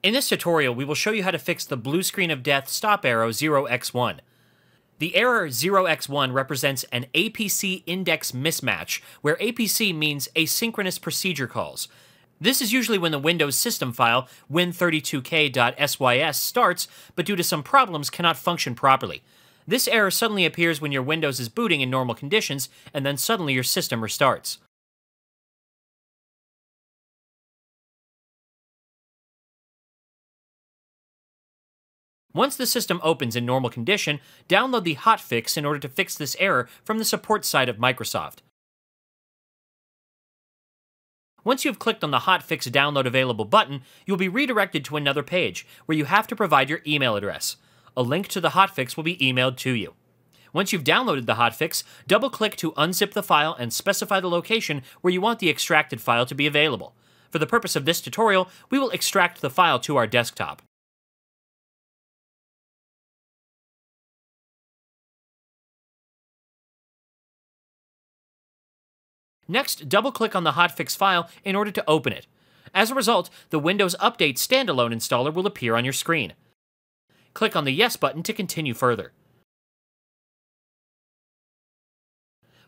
In this tutorial, we will show you how to fix the blue screen of death stop error 0x1. The error 0x1 represents an APC index mismatch, where APC means asynchronous procedure calls. This is usually when the Windows system file win32k.sys starts, but due to some problems cannot function properly. This error suddenly appears when your Windows is booting in normal conditions, and then suddenly your system restarts. Once the system opens in normal condition, download the hotfix in order to fix this error from the support site of Microsoft. Once you've clicked on the hotfix download available button, you'll be redirected to another page where you have to provide your email address. A link to the hotfix will be emailed to you. Once you've downloaded the hotfix, double-click to unzip the file and specify the location where you want the extracted file to be available. For the purpose of this tutorial, we will extract the file to our desktop. Next, double-click on the hotfix file in order to open it. As a result, the Windows Update standalone installer will appear on your screen. Click on the Yes button to continue further.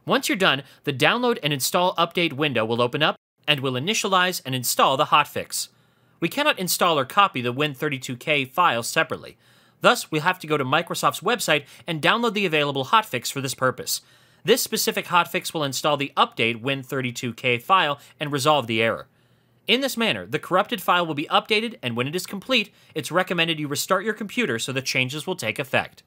Once you're done, the Download and Install Update window will open up and will initialize and install the hotfix. We cannot install or copy the Win32k file separately. Thus, we'll have to go to Microsoft's website and download the available hotfix for this purpose. This specific hotfix will install the update Win32k file and resolve the error. In this manner, the corrupted file will be updated, and when it is complete, it's recommended you restart your computer so the changes will take effect.